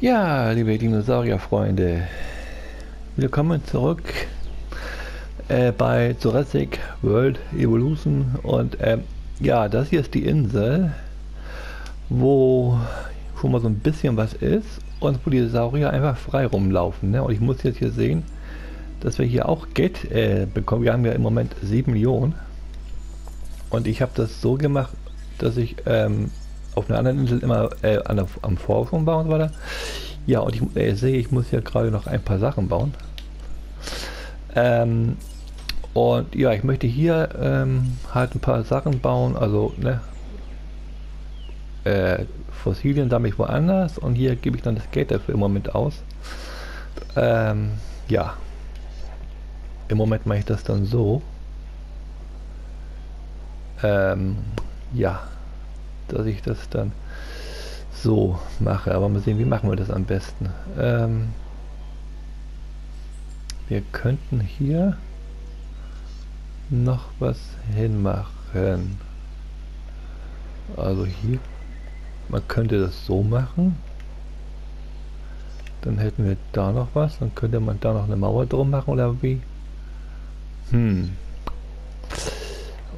Ja, liebe Dinosaurierfreunde, willkommen zurück äh, bei Jurassic World Evolution und äh, ja, das hier ist die Insel, wo schon mal so ein bisschen was ist und wo die Saurier einfach frei rumlaufen. Ne? Und ich muss jetzt hier sehen, dass wir hier auch Geld äh, bekommen. Wir haben ja im Moment 7 Millionen und ich habe das so gemacht, dass ich ähm, auf einer anderen Insel immer äh, an der, am Forschung bauen und so weiter. Ja, und ich äh, sehe, ich muss hier gerade noch ein paar Sachen bauen. Ähm, und ja, ich möchte hier ähm, halt ein paar Sachen bauen, also ne, äh, Fossilien sammle ich woanders und hier gebe ich dann das Geld dafür im Moment aus. Ähm, ja, im Moment mache ich das dann so. Ähm, ja, dass ich das dann so mache. Aber mal sehen, wie machen wir das am besten. Ähm, wir könnten hier noch was hinmachen. Also hier, man könnte das so machen. Dann hätten wir da noch was. Dann könnte man da noch eine Mauer drum machen oder wie? Hm.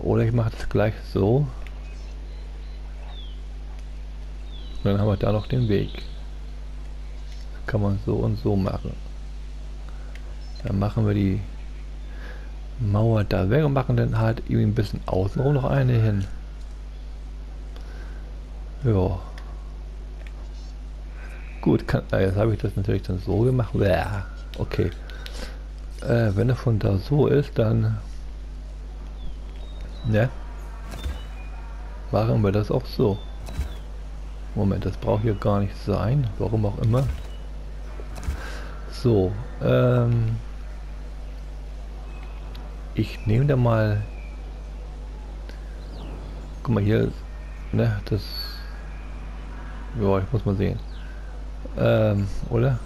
Oder ich mache das gleich so. Und dann haben wir da noch den Weg. Das kann man so und so machen. Dann machen wir die Mauer da weg und machen dann halt irgendwie ein bisschen außenrum noch eine hin. Ja. Gut, kann, äh, jetzt habe ich das natürlich dann so gemacht. Ja, okay. Äh, wenn er von da so ist, dann ne, machen wir das auch so. Moment, das braucht hier gar nicht sein. Warum auch immer. So, ähm... Ich nehme da mal... Guck mal hier, ne, das... Ja, ich muss mal sehen. Ähm, oder?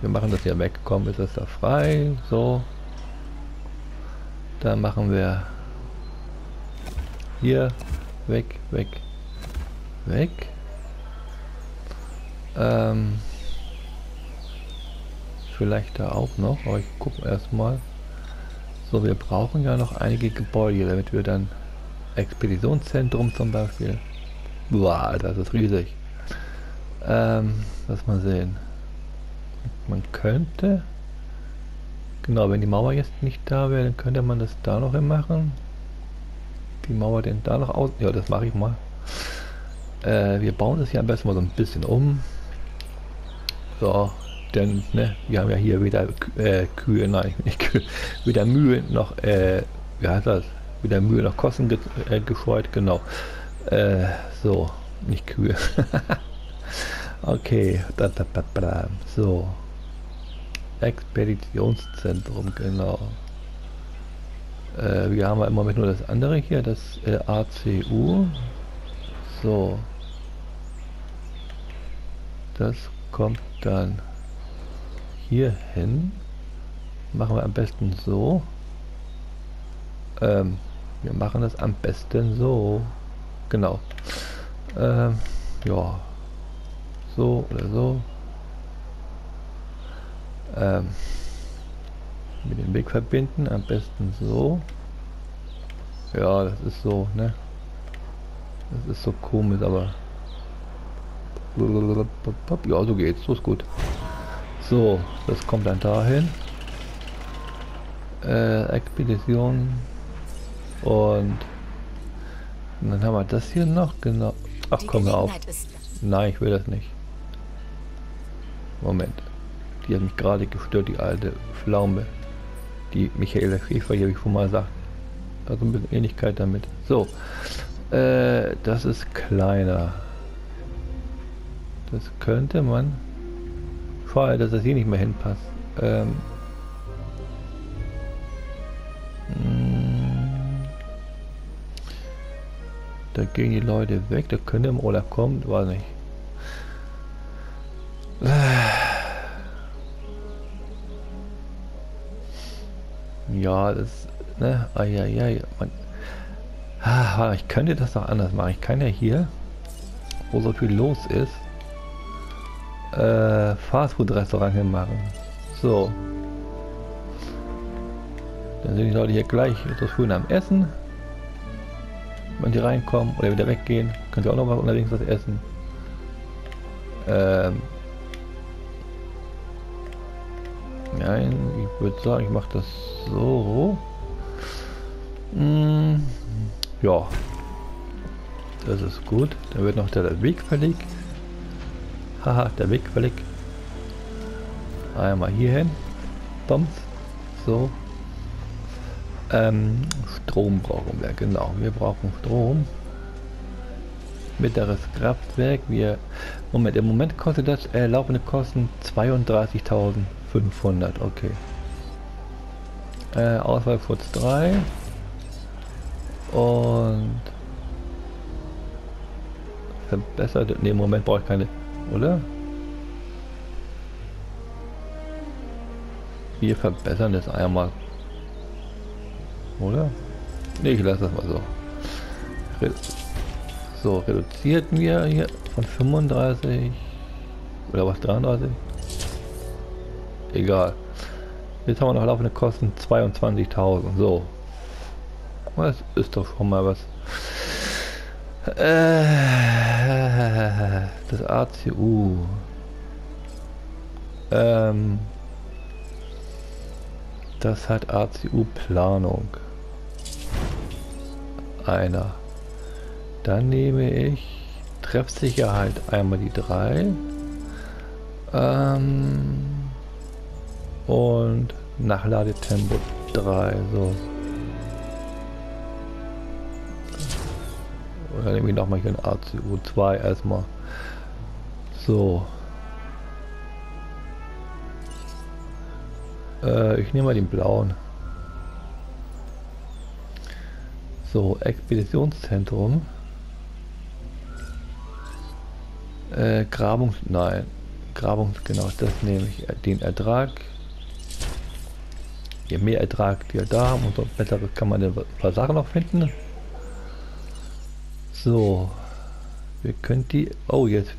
Wir machen das hier weg. Komm, ist das da frei? So. Dann machen wir hier weg, weg, weg. Ähm, vielleicht da auch noch, aber ich gucke erstmal. So, wir brauchen ja noch einige Gebäude, damit wir dann Expeditionszentrum zum Beispiel. Boah, das ist riesig. Ähm, lass mal sehen. Man könnte, genau, wenn die Mauer jetzt nicht da wäre, dann könnte man das da noch machen. Die Mauer denn da noch aus? Ja, das mache ich mal. Äh, wir bauen das hier am besten mal so ein bisschen um. So, denn ne, wir haben ja hier weder äh, Kühe, nein, nicht Kühe, weder Mühe noch, äh, wie heißt das? Weder Mühe noch Kosten ge äh, gescheut, genau. Äh, so, nicht Kühe. okay, so. Expeditionszentrum, genau. Äh, wir haben im Moment nur das andere hier, das äh, ACU. So. Das kommt dann hier hin. Machen wir am besten so. Ähm, wir machen das am besten so. Genau. Ähm, ja. So oder so. Ähm, mit dem Weg verbinden. Am besten so. Ja, das ist so, ne? Das ist so komisch, aber ja, so geht's. So ist gut. So, das kommt dann dahin. Äh, Expedition. Und dann haben wir das hier noch. Genau. Ach, komm auf. Nein, ich will das nicht. Moment. Die hat mich gerade gestört, die alte Pflaume. Die Michaela Schäfer, hier habe ich schon mal gesagt. Also ein bisschen Ähnlichkeit damit. So. Äh, das ist kleiner. Das könnte man. Schade, dass das hier nicht mehr hinpasst. Ähm hm. da gehen die Leute weg, da könnte man oder kommt, weiß nicht. Ja, das, ne, ai, man, ah, ich könnte das doch anders machen. Ich kann ja hier, wo so viel los ist, äh, Fastfood-Restaurant hinmachen. So. Dann sind die Leute hier gleich so früh am Essen. Wenn die reinkommen oder wieder weggehen, können sie auch noch mal unterwegs was essen. Ähm. Nein, ich würde sagen, ich mache das so. Hm, ja. Das ist gut. Dann wird noch der Weg verlegt. Haha, der Weg verlegt. Einmal hier hin. Bums. So. Ähm, Strom brauchen wir, genau. Wir brauchen Strom. Mittleres Kraftwerk. Wir Moment, im Moment kostet das äh, laufende Kosten 32.500. Okay. Äh, Auswahl Futz 3. Und verbessert. Ne, im Moment brauche ich keine, oder? Wir verbessern das einmal. Oder? Ne, ich lasse das mal so. So, reduziert wir hier von 35 oder was 33? Egal. Jetzt haben wir noch laufende Kosten 22.000. So. Das ist doch schon mal was. Äh, das ACU. Ähm, das hat ACU-Planung. Einer. Dann nehme ich Treffsicherheit einmal die 3. Ähm, und Nachladetempo 3. So. Oder nehme ich nochmal hier ein ACU2 erstmal. So. Äh, ich nehme mal den blauen. So, Expeditionszentrum. Äh, Grabungs... Nein. Grabungs... Genau, das nehme ich. Den Ertrag. Je mehr Ertrag wir da haben, umso besser kann man ein paar Sachen noch finden. So. Wir können die... Oh, jetzt...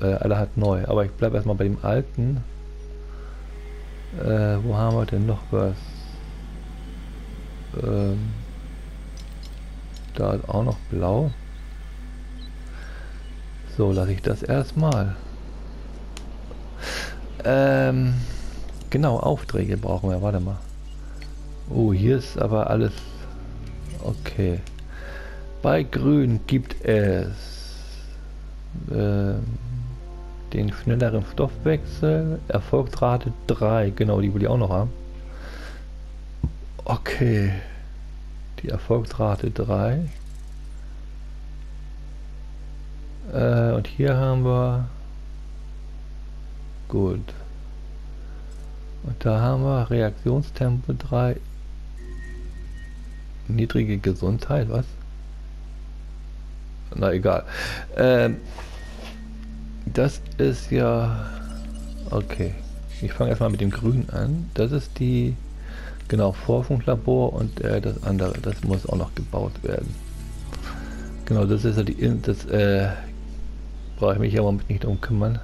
Äh, alle hat neu. Aber ich bleibe erstmal bei dem alten. Äh, wo haben wir denn noch was? Ähm, da ist auch noch blau. So, lasse ich das erstmal. Ähm, genau, Aufträge brauchen wir. Warte mal. Oh, hier ist aber alles okay. Bei Grün gibt es ähm, den schnelleren Stoffwechsel, Erfolgsrate 3, genau, die will ich auch noch haben. Okay, die Erfolgsrate 3. Äh, und hier haben wir, gut, und da haben wir Reaktionstempo 3, niedrige Gesundheit, was? Na egal. Ähm, das ist ja... Okay. Ich fange erstmal mit dem Grün an. Das ist die... Genau, Forschungslabor und äh, das andere, das muss auch noch gebaut werden. Genau, das ist ja die... Das äh, brauche ich mich aber nicht um kümmern.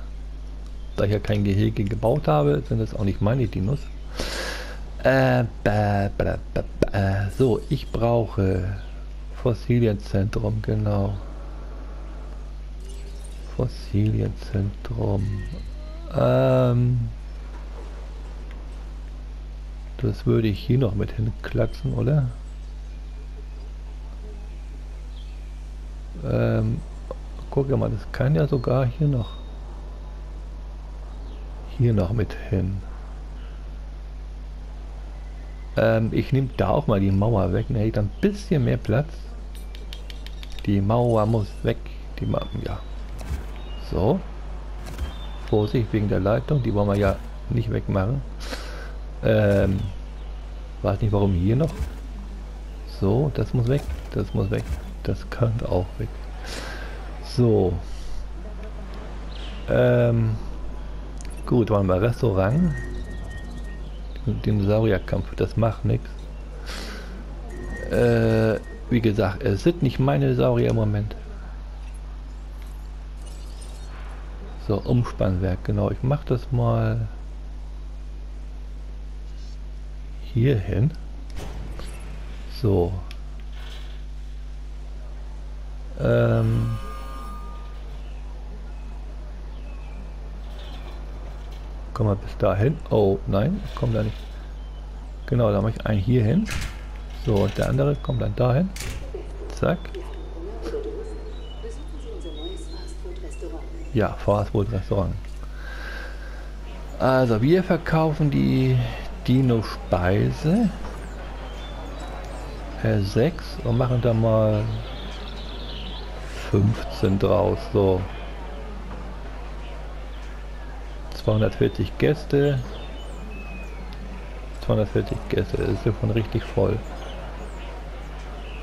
Da ich ja kein Gehege gebaut habe, sind das auch nicht meine Dinos. Äh, bäh, bäh, bäh, so, ich brauche Fossilienzentrum, genau. Fossilienzentrum. Ähm, das würde ich hier noch mit hinklatschen, oder? Ähm, guck mal, das kann ja sogar hier noch hier noch mit hin. Ähm, ich nehme da auch mal die Mauer weg, dann hätte ich dann ein bisschen mehr Platz. Die Mauer muss weg. Die Mauer, ja, so. Vorsicht wegen der Leitung, die wollen wir ja nicht wegmachen. Ähm, weiß nicht warum hier noch. So, das muss weg, das muss weg, das kann auch weg. So. Ähm, gut, waren wir Restaurant. Dinosaurierkampf, das macht nichts. Äh, wie gesagt, es sind nicht meine Saurier im Moment. So, Umspannwerk, genau. Ich mache das mal hier hin. So. Ähm. Komm mal bis dahin. Oh, nein, ich komme da nicht. Genau, da mache ich einen hier hin. So, und der andere kommt dann dahin. Zack. Ja, Fastfood Restaurant. Also wir verkaufen die Dino Speise äh, 6 und machen da mal 15 draus. So 240 Gäste. 240 Gäste, das ist schon richtig voll.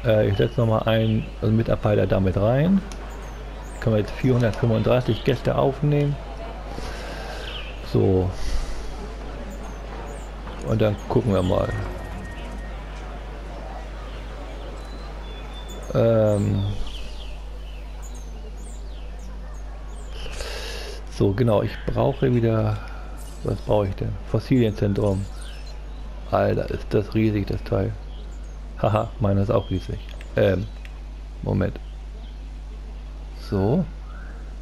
Äh, ich setze noch mal einen Mitarbeiter damit rein können wir jetzt 435 Gäste aufnehmen. So. Und dann gucken wir mal. Ähm so, genau, ich brauche wieder... Was brauche ich denn? Fossilienzentrum. Alter, ist das riesig, das Teil. Haha, meiner ist auch riesig. Ähm, Moment. So.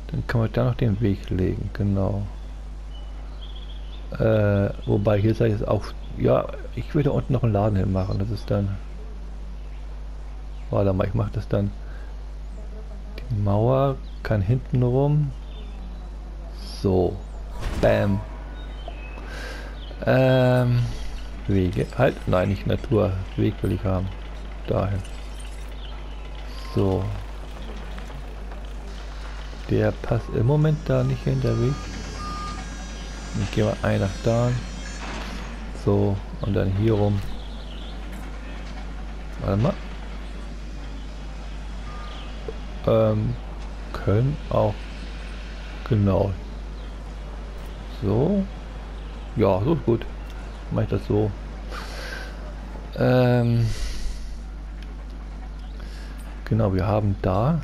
Dann kann man da noch den Weg legen, genau. Äh, wobei hier sei es auch... Ja, ich würde unten noch einen Laden hinmachen. Das ist dann... Warte mal, ich mache das dann... Die Mauer kann hinten rum. So. Bam. Ähm... Wege. Halt, nein, nicht Natur. Weg will ich haben. Dahin. So. Der passt im Moment da nicht hin, der Weg. Dann gehen wir ein nach da. So, und dann hier rum. Warte mal. Ähm, können auch genau so ja so ist gut mache ich das so ähm, genau wir haben da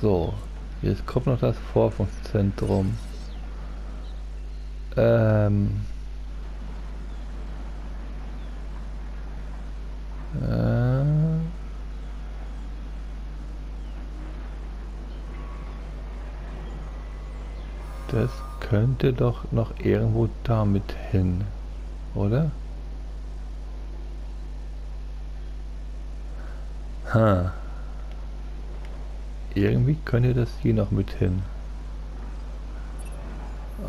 so, jetzt kommt noch das Forschungszentrum. Ähm. Äh, das könnte doch noch irgendwo damit hin, oder? Ha. Irgendwie könnte das hier noch mit hin.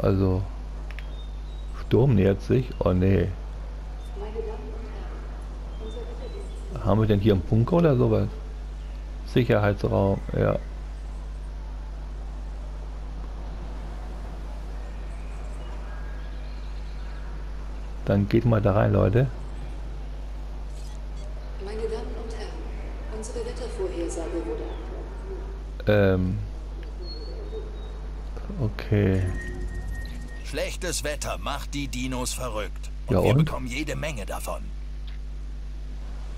Also, Sturm nähert sich. Oh nee. Haben wir denn hier einen Bunker oder sowas? Sicherheitsraum, ja. Dann geht mal da rein, Leute. Ähm. Okay. Schlechtes Wetter macht die Dinos verrückt. Und ja, wir und? bekommen jede Menge davon.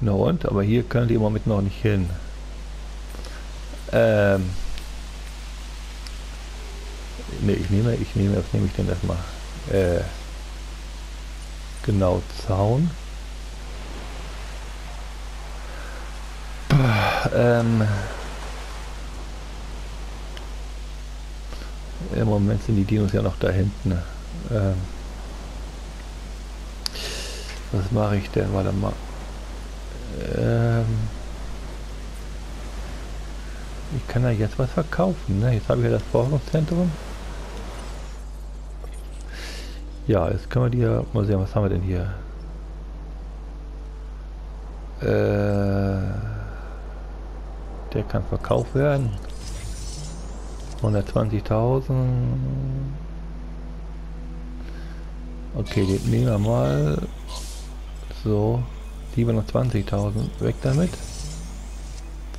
Na und? Aber hier können die im Moment noch nicht hin. Ähm. Ne, ich nehme, ich nehme, was nehme ich denn erstmal? Äh. Genau, Zaun. Puh, ähm. Im Moment sind die Dinos ja noch da hinten. Ähm, was mache ich denn? Warte mal. Ähm, ich kann ja jetzt was verkaufen. Ne? Jetzt habe ich ja das Forschungszentrum. Ja, jetzt können wir die ja mal sehen, was haben wir denn hier? Äh, der kann verkauft werden. 120.000. Okay, den nehmen wir mal. So. 720.000. Weg damit.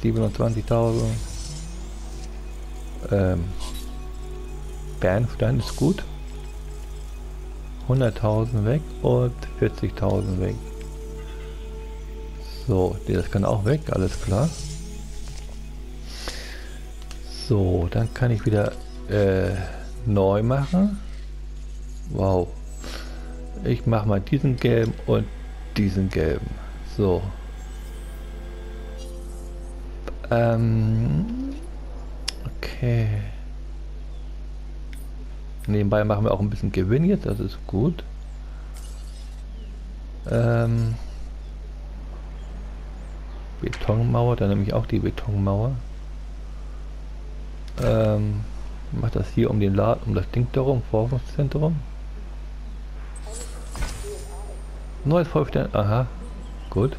720.000. Ähm. Bernstein ist gut. 100.000 weg und 40.000 weg. So, das kann auch weg, alles klar. So, dann kann ich wieder äh, neu machen. Wow. Ich mache mal diesen gelben und diesen gelben. So. Ähm, okay. Nebenbei machen wir auch ein bisschen Gewinn jetzt, das ist gut. Ähm, Betonmauer, dann nehme ich auch die Betonmauer. Ähm, mach das hier um den Laden, um das Ding darum, Forschungszentrum. Neues Vollstern, aha, gut.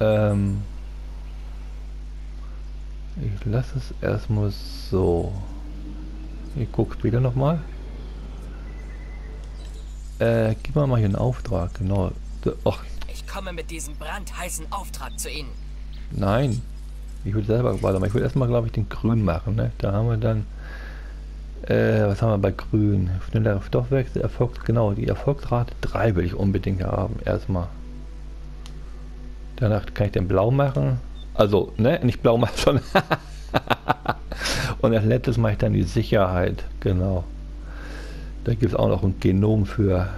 Ähm, ich lasse es erstmal so. Ich gucke später nochmal. Äh, gib mal mal hier einen Auftrag, genau. Och. Ich komme mit diesem brandheißen Auftrag zu Ihnen. Nein. Ich würde selber, mal, ich würde erstmal, glaube ich, den grün machen, ne? Da haben wir dann, äh, was haben wir bei grün? Schneller Stoffwechsel, Erfolg, genau, die Erfolgsrate 3 will ich unbedingt haben, erstmal. Danach kann ich den blau machen. Also, ne, nicht blau machen, schon. Und als letztes mache ich dann die Sicherheit, genau. Da gibt es auch noch ein Genom für.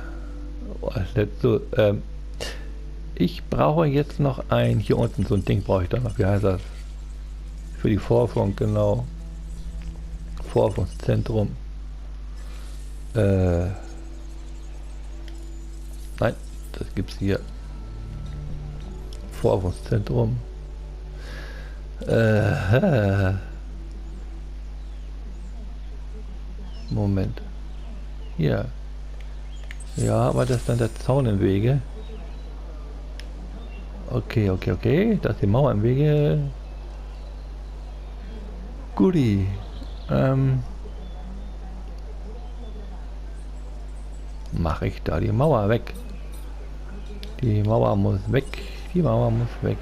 Als letztes, ähm, ich brauche jetzt noch ein, hier unten so ein Ding brauche ich da noch, wie heißt das? Für die Forschung, genau. Forschungszentrum. Äh, nein, das gibt es hier. Forschungszentrum. Äh, Moment. Hier. Ja, aber das ist dann der Zaun im Wege. Okay, okay, okay. Da ist die Mauer im Wege. Guti. Ähm. Mache ich da die Mauer weg. Die Mauer muss weg. Die Mauer muss weg.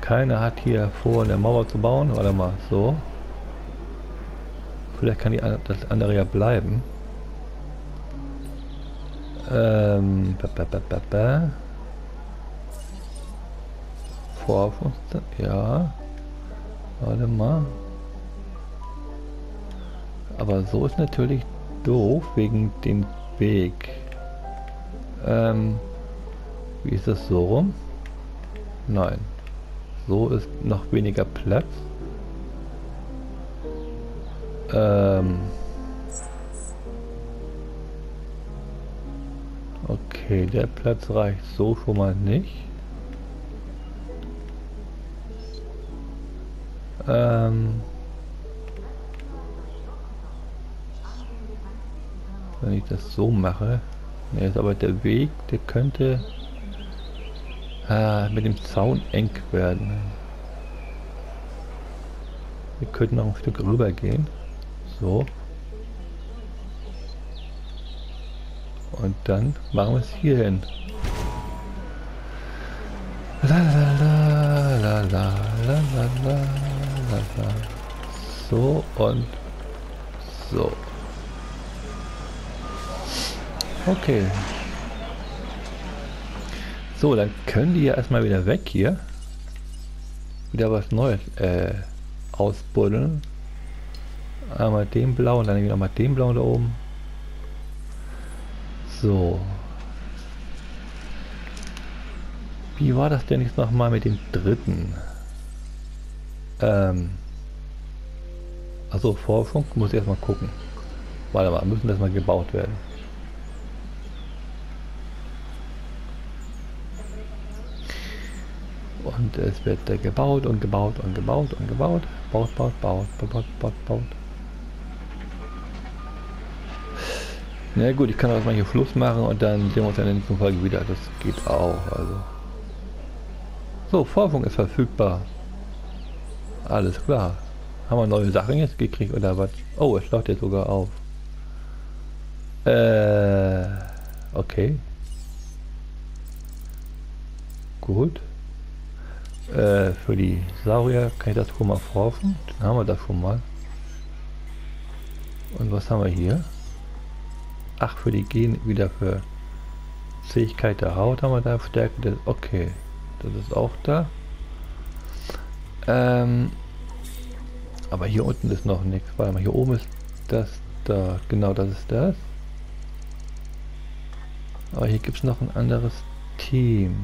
Keiner hat hier vor, eine Mauer zu bauen. Warte mal, so. Vielleicht kann die, das andere ja bleiben. Ähm. Ba, ba, ba. Vorfuster, ja. Warte mal. Aber so ist natürlich doof wegen dem Weg. Ähm, wie ist das so rum? Nein. So ist noch weniger Platz. Ähm. Okay, der Platz reicht so schon mal nicht. Ähm, wenn ich das so mache, ne, ist aber der Weg, der könnte äh, mit dem Zaun eng werden. Wir könnten noch ein Stück rüber gehen. So. Und dann machen wir es hier hin. La la la la la la la la. So und so. Okay. So, dann können die ja erstmal wieder weg hier. Wieder was Neues äh, ausbuddeln. Einmal den blauen, dann wieder mal den blauen da oben. So. Wie war das denn jetzt nochmal mit dem dritten? Ähm, also Forschung muss ich erstmal gucken. Warte mal, müssen das mal gebaut werden. Und es wird gebaut und gebaut und gebaut und gebaut. Baut, baut, baut, baut, baut, baut, baut. Na gut, ich kann auch mal hier Schluss machen und dann sehen wir uns in der nächsten Folge wieder. Das geht auch. Also. So, Forschung ist verfügbar. Alles klar. Haben wir neue Sachen jetzt gekriegt oder was? Oh, es jetzt sogar auf. Äh, okay. Gut. Äh, für die Saurier kann ich das schon mal forschen. Dann haben wir das schon mal. Und was haben wir hier? Ach, für die Gen wieder für Fähigkeit der Haut haben wir da Stärke. Okay, das ist auch da. Ähm, aber hier unten ist noch nichts. Warte mal, hier oben ist das da. Genau, das ist das. Aber hier gibt es noch ein anderes Team.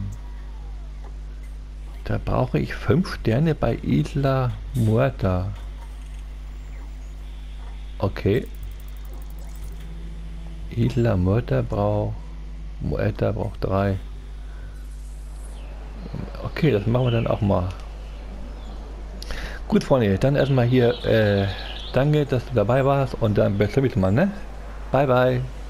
Da brauche ich fünf Sterne bei Isla Muerta. Okay. Isla Muerta braucht... Muerta braucht drei. Okay, das machen wir dann auch mal. Gut, Freunde, dann erstmal hier, äh, danke, dass du dabei warst und dann bis zum nächsten Mal, ne? Bye, bye.